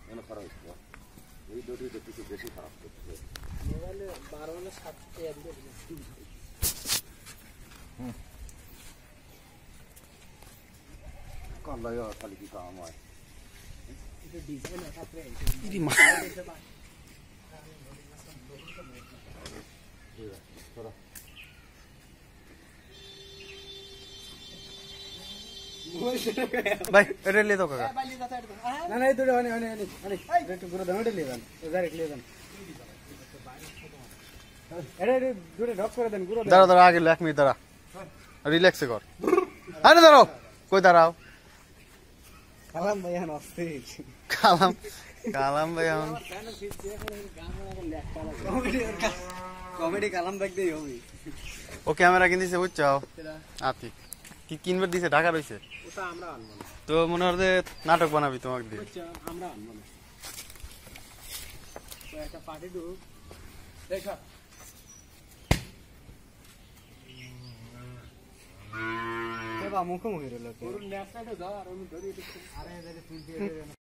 কেন খারাপ হচ্ছে বল? এই দুটি তো কিছু বেশি খারাপ করছে মোবাইলে বারো মানে সাত কাল্লাই খালি কি কাম হয় ডিজাইন থাকলে ইরি ভাই এটা লিয়ে দাও কাকা। না না এই দুটো অনেক অনেক অনেক অনেক একটু ঘুরে দাও এটা নিয়ে যান ডাইরেক্ট নিয়ে যান। দাঁড়া দাঁড়া আগে এক মিনিট দাঁড়া। রিল্যাক্সে কর। আরে দাঁড়াও কই দাঁড়াও? কালাম ভাই এখন অস্থির। কালাম কালাম ভাই এখন। কমেডি কালাম দেখতেই হবে। ও ক্যামেরা কিনতেছে বুঝছাও আতি কি কিনবে দিছে ঢাকা রইছে ওটা আমরা আনব না। তো মনে হয় যে নাটক বানাবি তোমাকে দিয়ে। আমরা আনব না। তো একটা পার্টি ঢুক দেখ মুখোমুখি রইল